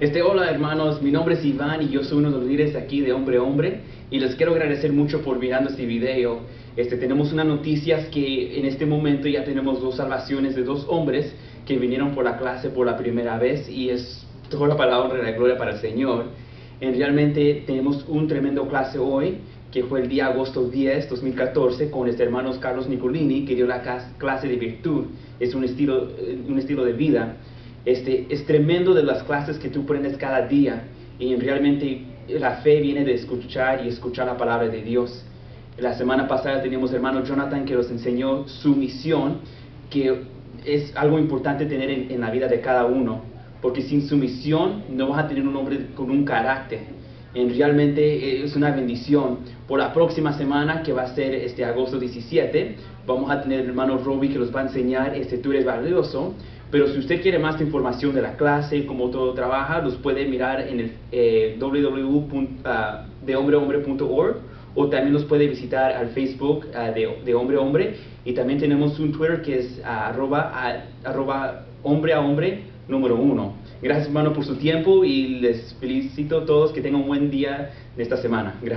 Este, hola hermanos, mi nombre es Iván y yo soy uno de los líderes aquí de Hombre Hombre y les quiero agradecer mucho por mirando este video. Este, tenemos unas noticias que en este momento ya tenemos dos salvaciones de dos hombres que vinieron por la clase por la primera vez y es toda la palabra de la gloria para el Señor. En realmente tenemos un tremendo clase hoy que fue el día agosto 10, 2014, con este hermano Carlos Nicolini, que dio la clase de virtud. Es un estilo, eh, un estilo de vida. Este, es tremendo de las clases que tú aprendes cada día y realmente la fe viene de escuchar y escuchar la palabra de Dios. La semana pasada teníamos hermano Jonathan que nos enseñó su misión, que es algo importante tener en, en la vida de cada uno, porque sin su misión no vas a tener un hombre con un carácter. En realmente es una bendición. Por la próxima semana, que va a ser este agosto 17, vamos a tener el hermano Robbie que nos va a enseñar este tour es valioso. Pero si usted quiere más información de la clase, cómo todo trabaja, los puede mirar en el eh, www.dehombrehombre.org o también nos puede visitar al Facebook uh, de, de, Hombre Hombre y también tenemos un Twitter que es uh, arroba, arroba hombre a hombre número uno. Gracias hermano por su tiempo y les felicito a todos que tengan un buen día de esta semana. Gracias.